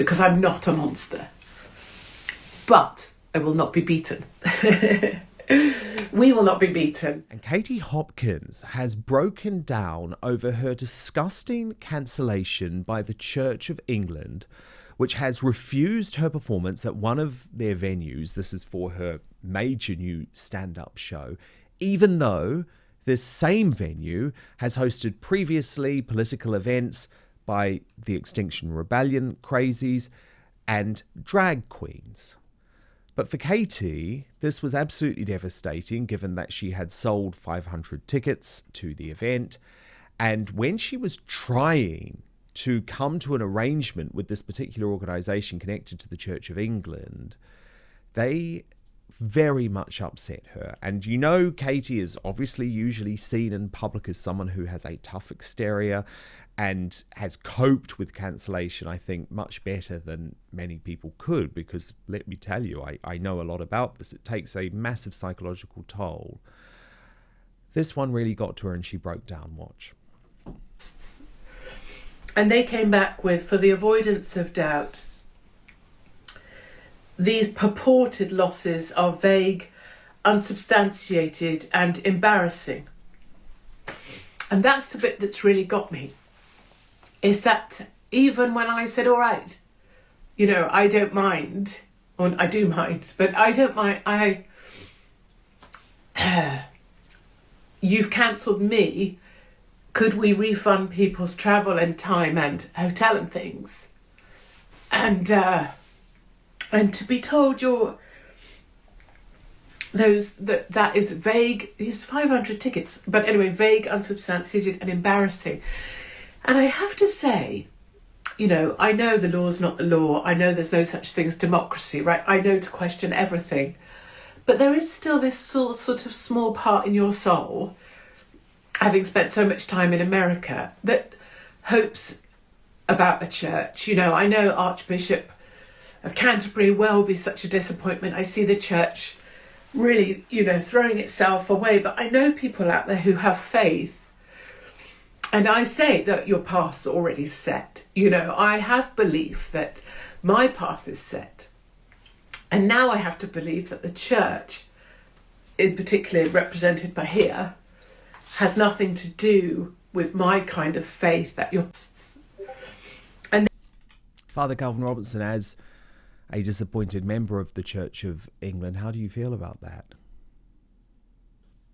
because I'm not a monster. But I will not be beaten. we will not be beaten. And Katie Hopkins has broken down over her disgusting cancellation by the Church of England, which has refused her performance at one of their venues. This is for her major new stand up show, even though this same venue has hosted previously political events by the Extinction Rebellion crazies and drag queens. But for Katie, this was absolutely devastating given that she had sold 500 tickets to the event. And when she was trying to come to an arrangement with this particular organization connected to the Church of England, they very much upset her. And you know, Katie is obviously usually seen in public as someone who has a tough exterior and has coped with cancellation, I think, much better than many people could. Because let me tell you, I, I know a lot about this. It takes a massive psychological toll. This one really got to her and she broke down. Watch. And they came back with, for the avoidance of doubt, these purported losses are vague, unsubstantiated, and embarrassing. And that's the bit that's really got me. Is that even when I said, all right, you know, I don't mind, or I do mind, but I don't mind, I. you've cancelled me. Could we refund people's travel and time and hotel and things? And uh, and to be told you're those that that is vague is 500 tickets but anyway vague unsubstantiated and embarrassing and i have to say you know i know the law's not the law i know there's no such thing as democracy right i know to question everything but there is still this sort, sort of small part in your soul having spent so much time in america that hopes about the church you know i know archbishop of Canterbury will be such a disappointment. I see the church really, you know, throwing itself away. But I know people out there who have faith. And I say that your path's already set. You know, I have belief that my path is set. And now I have to believe that the church, in particular represented by here, has nothing to do with my kind of faith that you're. And Father Calvin Robinson, as a disappointed member of the Church of England. How do you feel about that?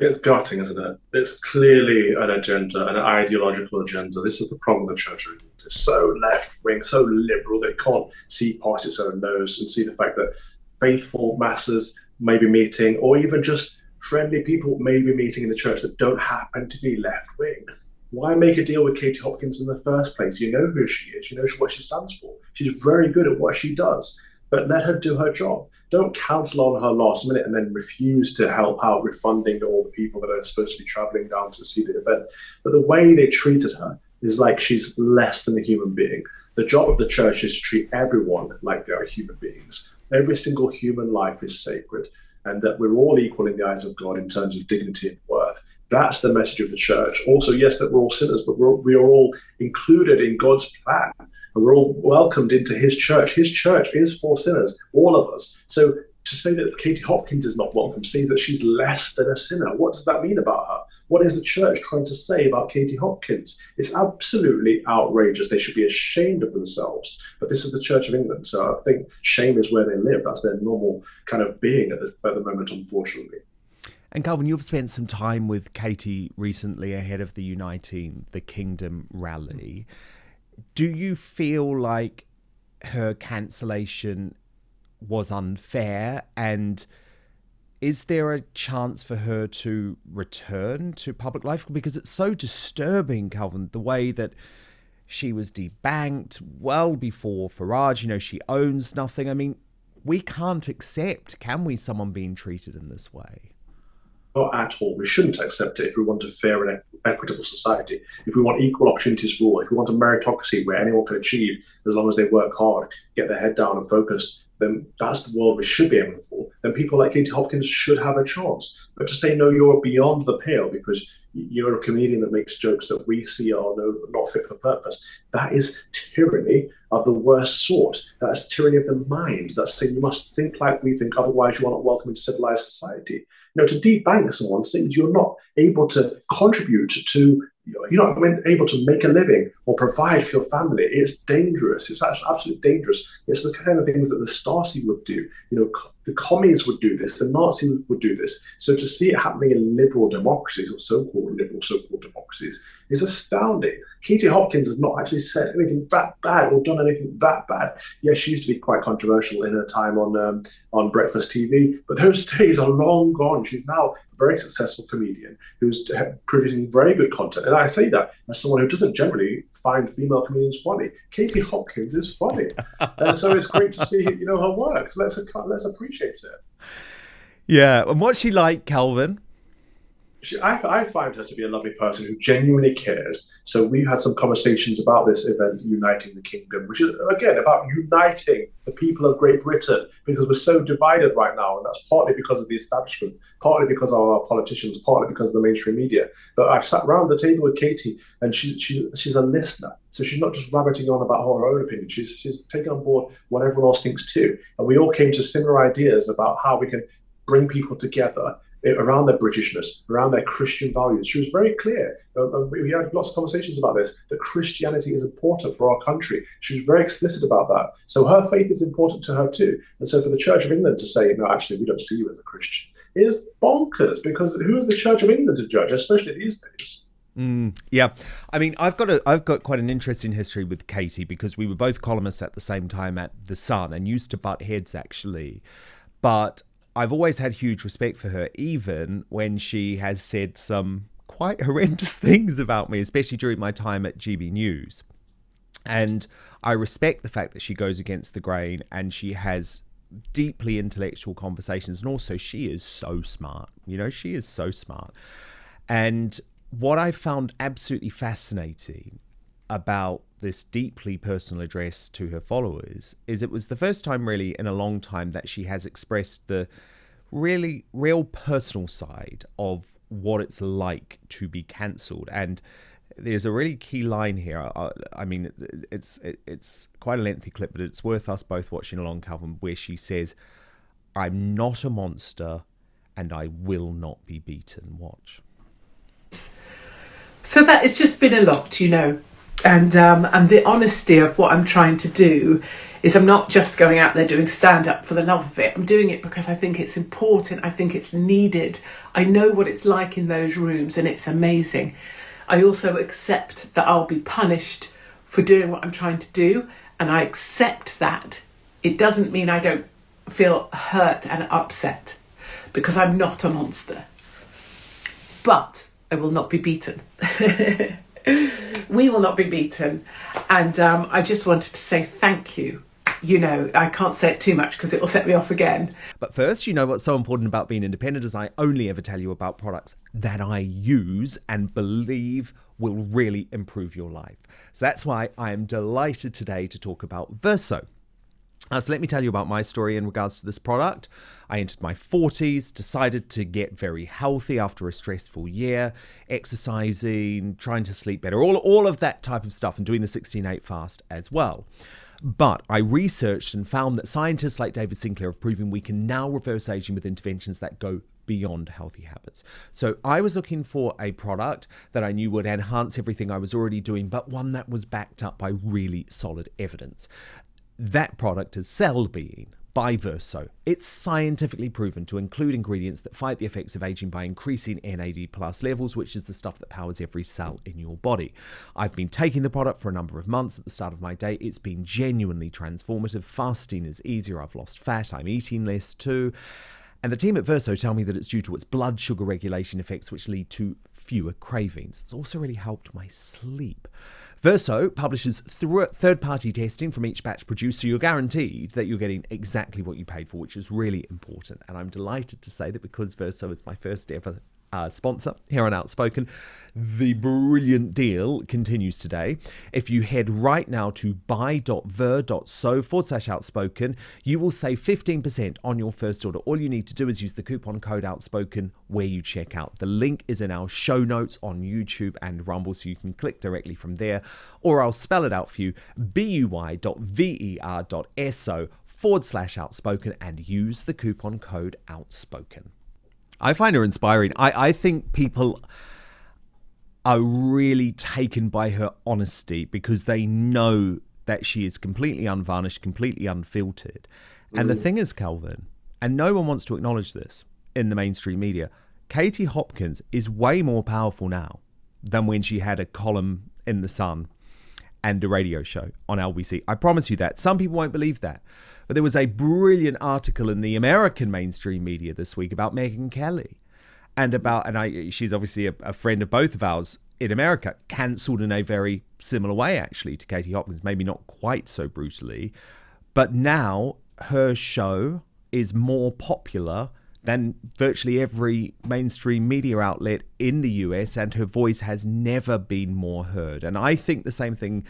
It's gutting, isn't it? It's clearly an agenda, an ideological agenda. This is the problem with the Church of England. It's so left wing, so liberal they can't see past its own nose and see the fact that faithful masses may be meeting, or even just friendly people may be meeting in the church that don't happen to be left wing. Why make a deal with Katie Hopkins in the first place? You know who she is, you know what she stands for. She's very good at what she does but let her do her job. Don't cancel on her last minute and then refuse to help out with funding all the people that are supposed to be traveling down to see the event. But the way they treated her is like she's less than a human being. The job of the church is to treat everyone like they are human beings. Every single human life is sacred, and that we're all equal in the eyes of God in terms of dignity and worth. That's the message of the church. Also, yes, that we're all sinners, but we're, we are all included in God's plan and we're all welcomed into his church. His church is for sinners, all of us. So to say that Katie Hopkins is not welcome seems that she's less than a sinner. What does that mean about her? What is the church trying to say about Katie Hopkins? It's absolutely outrageous. They should be ashamed of themselves. But this is the Church of England. So I think shame is where they live. That's their normal kind of being at the, at the moment, unfortunately. And Calvin, you've spent some time with Katie recently ahead of the Uniting the Kingdom rally. Do you feel like her cancellation was unfair? And is there a chance for her to return to public life? Because it's so disturbing calvin the way that she was debanked well before farage. You know she owns nothing. I mean we can't accept can we someone being treated in this way not at all. We shouldn't accept it if we want a fair and equitable society. If we want equal opportunities for all, if we want a meritocracy where anyone can achieve as long as they work hard, get their head down and focus, then that's the world we should be aiming for. Then people like Katie Hopkins should have a chance. But to say, no, you're beyond the pale because you're a comedian that makes jokes that we see are no, not fit for purpose, that is tyranny of the worst sort. That's tyranny of the mind. That's saying you must think like we think, otherwise you are not welcome in civilized society. You know, to debank someone means you're not able to contribute to you're not able to make a living or provide for your family. It's dangerous. It's actually absolutely dangerous. It's the kind of things that the Stasi would do. You know, the commies would do this. The Nazis would do this. So to see it happening in liberal democracies or so-called liberal so-called democracies is astounding. Katie Hopkins has not actually said anything that bad or done anything that bad. Yes, she used to be quite controversial in her time on um, on breakfast TV, but those days are long gone. She's now a very successful comedian who's producing very good content. And I say that as someone who doesn't generally find female comedians funny. Katie Hopkins is funny, and so it's great to see you know her work. So let's let's appreciate it. Yeah, and what's she like, Calvin? She, I, I, find her to be a lovely person who genuinely cares. So we've had some conversations about this event, Uniting the Kingdom, which is again about uniting the people of Great Britain because we're so divided right now, and that's partly because of the establishment, partly because of our politicians, partly because of the mainstream media. But I've sat around the table with Katie, and she, she she's a listener, so she's not just rabbiting on about her own opinion. She's she's taking on board what everyone else thinks too, and we all came to similar ideas about how we can bring people together around their Britishness, around their Christian values. She was very clear. Uh, we had lots of conversations about this that Christianity is important for our country. She was very explicit about that. So her faith is important to her too. And so for the Church of England to say, no, actually, we don't see you as a Christian is bonkers because who is the Church of England to judge, especially these days? Mm, yeah, I mean, I've got a, I've got quite an interesting history with Katie because we were both columnists at the same time at the Sun and used to butt heads actually, but I've always had huge respect for her, even when she has said some quite horrendous things about me, especially during my time at GB News. And I respect the fact that she goes against the grain and she has deeply intellectual conversations. And also, she is so smart. You know, she is so smart. And what I found absolutely fascinating about this deeply personal address to her followers is it was the first time really in a long time that she has expressed the really real personal side of what it's like to be cancelled and there's a really key line here. I, I mean, it's it's quite a lengthy clip, but it's worth us both watching along, Calvin, where she says, "I'm not a monster, and I will not be beaten." Watch. So that has just been a lot, you know and um, and the honesty of what I'm trying to do is I'm not just going out there doing stand up for the love of it. I'm doing it because I think it's important. I think it's needed. I know what it's like in those rooms, and it's amazing. I also accept that I'll be punished for doing what I'm trying to do, and I accept that. It doesn't mean I don't feel hurt and upset because I'm not a monster. But I will not be beaten. we will not be beaten. And um, I just wanted to say thank you. You know, I can't say it too much because it will set me off again. But first, you know what's so important about being independent is I only ever tell you about products that I use and believe will really improve your life. So that's why I am delighted today to talk about Verso. Uh, so let me tell you about my story in regards to this product. I entered my 40s, decided to get very healthy after a stressful year, exercising, trying to sleep better, all, all of that type of stuff, and doing the 16-8 fast as well. But I researched and found that scientists like David Sinclair have proven we can now reverse aging with interventions that go beyond healthy habits. So I was looking for a product that I knew would enhance everything I was already doing, but one that was backed up by really solid evidence. That product is Cellbeing by Verso. It's scientifically proven to include ingredients that fight the effects of aging by increasing NAD plus levels, which is the stuff that powers every cell in your body. I've been taking the product for a number of months at the start of my day. It's been genuinely transformative. Fasting is easier. I've lost fat. I'm eating less too. And the team at Verso tell me that it's due to its blood sugar regulation effects, which lead to fewer cravings. It's also really helped my sleep. Verso publishes third party testing from each batch produced, so you're guaranteed that you're getting exactly what you paid for, which is really important. And I'm delighted to say that because Verso is my first ever uh, sponsor here on Outspoken. The brilliant deal continues today. If you head right now to buy.ver.so forward slash outspoken, you will save 15% on your first order. All you need to do is use the coupon code outspoken where you check out. The link is in our show notes on YouTube and Rumble, so you can click directly from there, or I'll spell it out for you buy.ver.so forward slash outspoken and use the coupon code outspoken. I find her inspiring. I, I think people are really taken by her honesty because they know that she is completely unvarnished, completely unfiltered. And the mm. thing is, Calvin, and no one wants to acknowledge this in the mainstream media, Katie Hopkins is way more powerful now than when she had a column in The Sun and a radio show on LBC. I promise you that. Some people won't believe that. But there was a brilliant article in the American mainstream media this week about Megyn Kelly and about and I she's obviously a, a friend of both of ours in America, cancelled in a very similar way actually to Katie Hopkins, maybe not quite so brutally, but now her show is more popular than virtually every mainstream media outlet in the US, and her voice has never been more heard. And I think the same thing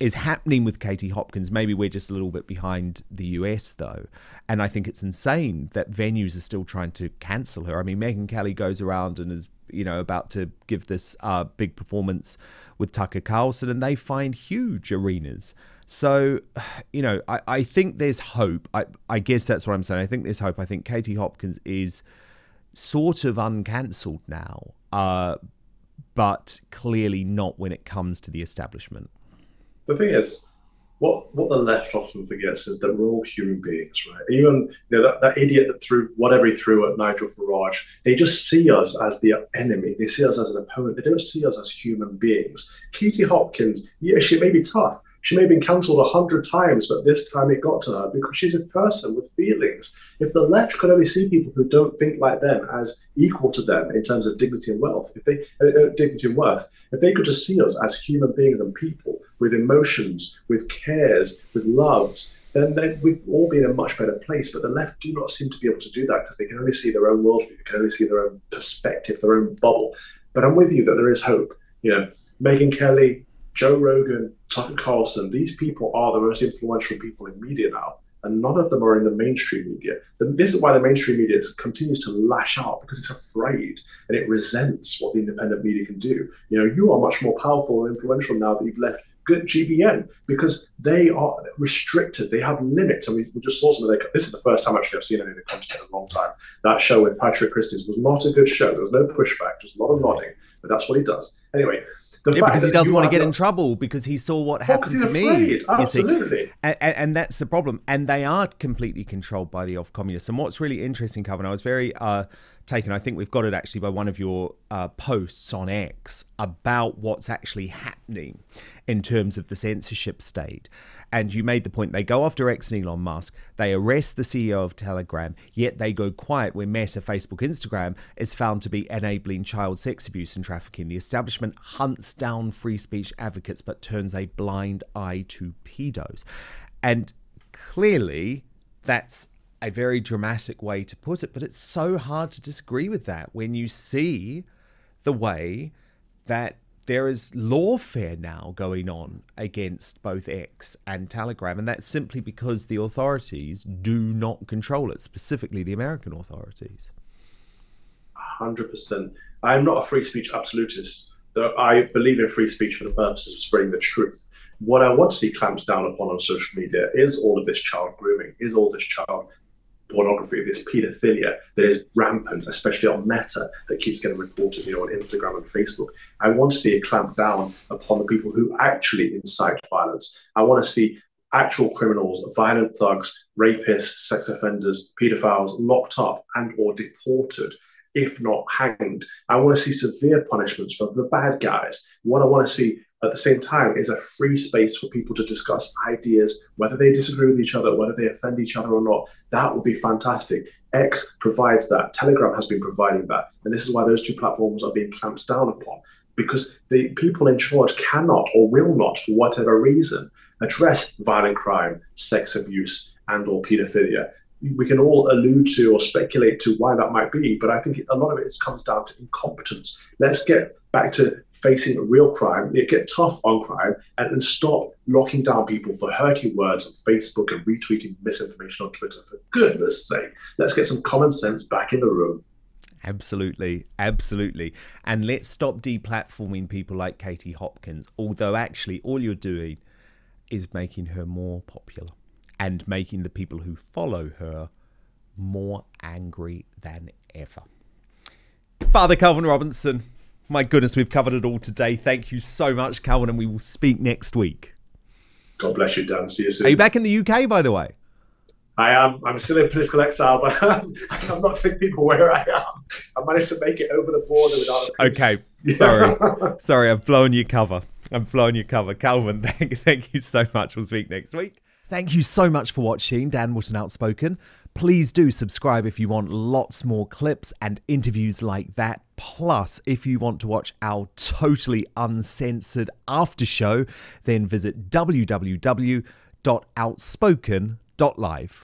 is happening with Katie Hopkins. Maybe we're just a little bit behind the US though. And I think it's insane that venues are still trying to cancel her. I mean, Megyn Kelly goes around and is, you know, about to give this uh, big performance with Tucker Carlson and they find huge arenas. So, you know, I, I think there's hope. I, I guess that's what I'm saying. I think there's hope. I think Katie Hopkins is sort of uncancelled now, uh, but clearly not when it comes to the establishment the thing is, what what the left often forgets is that we're all human beings, right? Even you know that, that idiot that threw whatever he threw at Nigel Farage, they just see us as the enemy. They see us as an opponent. They don't see us as human beings. Katie Hopkins, yeah, she may be tough, she may have been cancelled a hundred times, but this time it got to her because she's a person with feelings. If the left could only see people who don't think like them as equal to them in terms of dignity and wealth, if they uh, uh, dignity and worth, if they could just see us as human beings and people with emotions, with cares, with loves, then, we'd all be in a much better place. But the left do not seem to be able to do that because they can only see their own worldview, they can only see their own perspective, their own bubble. But I'm with you that there is hope. You know, Megyn Kelly, Joe Rogan, Tucker Carlson, these people are the most influential people in media now, and none of them are in the mainstream media. This is why the mainstream media continues to lash out because it's afraid and it resents what the independent media can do. You know, you are much more powerful and influential now that you've left good GBN because they are restricted. They have limits. And we, we just saw some of their. This is the first time actually I've seen any of the content in a long time. That show with Patrick Christys was not a good show. There was no pushback, just a lot of nodding. But that's what he does. Anyway, the yeah, because he doesn't want to get not... in trouble because he saw what happened to afraid. me. Absolutely. And, and, and, that's the problem. And they are completely controlled by the off communists. And what's really interesting, Calvin, I was very uh, taken. I think we've got it actually by one of your uh, posts on X about what's actually happening in terms of the censorship state. And you made the point they go after X and Elon Musk, they arrest the CEO of Telegram, yet they go quiet when Meta, Facebook, Instagram is found to be enabling child sex abuse and trafficking. The establishment hunts down free speech advocates but turns a blind eye to pedos. And clearly, that's a very dramatic way to put it, but it's so hard to disagree with that when you see the way that there is lawfare now going on against both X and Telegram, and that's simply because the authorities do not control it, specifically the American authorities. 100%. I'm not a free speech absolutist. Though I believe in free speech for the purposes of spreading the truth. What I want to see clamped down upon on social media is all of this child grooming, is all this child pornography, this pedophilia that is rampant, especially on Meta, that keeps getting reported, you know, on Instagram and Facebook. I want to see a clamp down upon the people who actually incite violence. I want to see actual criminals, violent thugs, rapists, sex offenders, pedophiles locked up and or deported if not hanged. I want to see severe punishments for the bad guys. What I want to see at the same time is a free space for people to discuss ideas, whether they disagree with each other, whether they offend each other or not. That would be fantastic. X provides that. Telegram has been providing that. And this is why those two platforms are being clamped down upon because the people in charge cannot or will not, for whatever reason, address violent crime, sex abuse, and or pedophilia we can all allude to or speculate to why that might be, but I think a lot of it comes down to incompetence. Let's get back to facing real crime, get tough on crime, and, and stop locking down people for hurting words on Facebook and retweeting misinformation on Twitter. For goodness sake, let's get some common sense back in the room. Absolutely, absolutely. And let's stop deplatforming people like Katie Hopkins, although actually all you're doing is making her more popular and making the people who follow her more angry than ever. Father Calvin Robinson, my goodness, we've covered it all today. Thank you so much, Calvin, and we will speak next week. God bless you, Dan. See you soon. Are you back in the UK, by the way? I am. I'm still in political exile, but I'm not telling people where I am. I managed to make it over the border without. Okay, sorry, sorry. I've blown your cover. I'm blowing your cover, Calvin. Thank, thank you so much. We'll speak next week. Thank you so much for watching Dan Wootton Outspoken. Please do subscribe if you want lots more clips and interviews like that. Plus, if you want to watch our totally uncensored after show, then visit www.outspoken.live.